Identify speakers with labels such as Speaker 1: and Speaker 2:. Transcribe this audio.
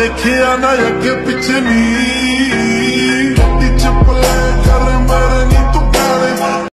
Speaker 1: ਦੇਖਿਆ ਨਾ ਅੱਗੇ ਪਿੱਛੇ ਨੀ